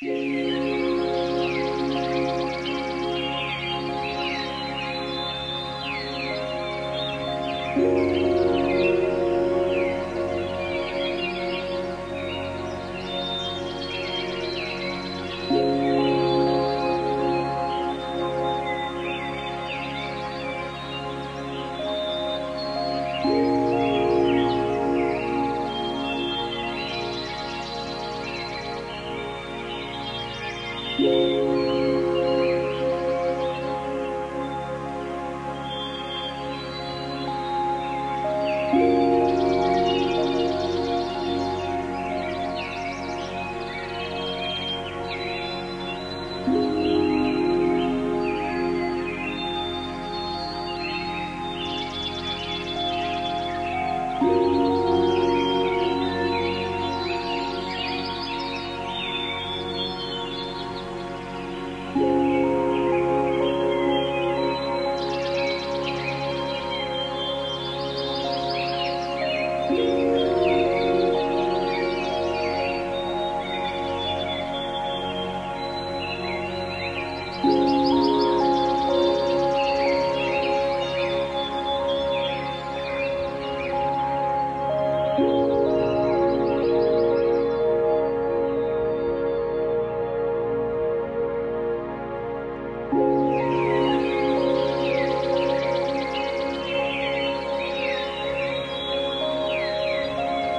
you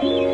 Thank.